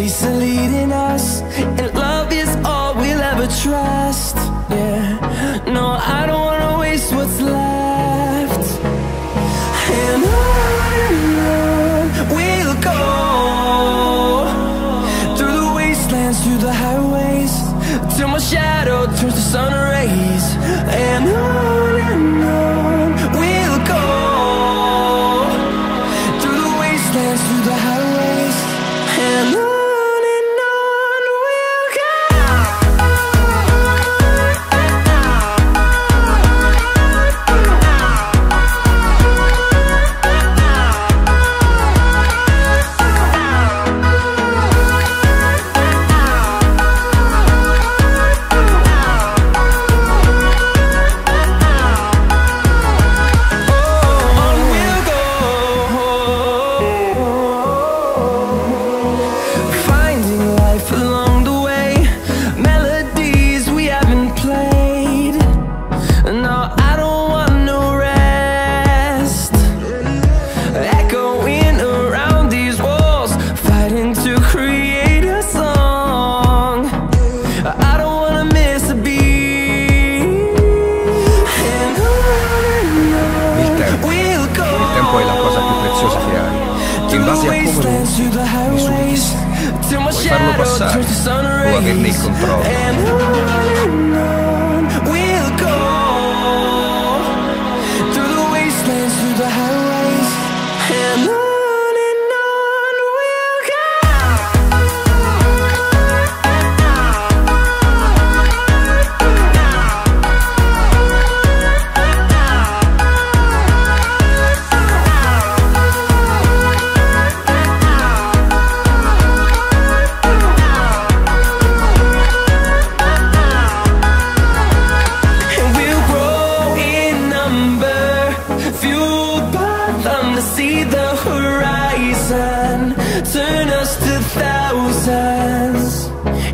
chase a leading in base a come mi subissi. Puoi farlo passare o averne il controllo.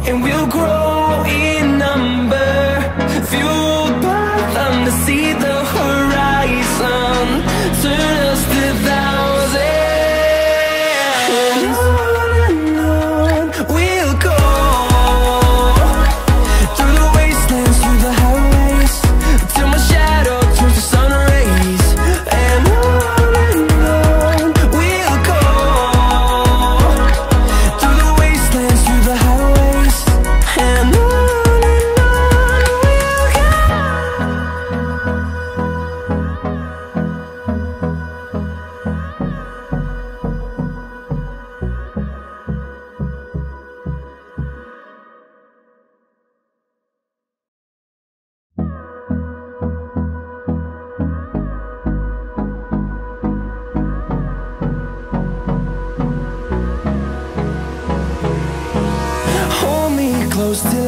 and we'll grow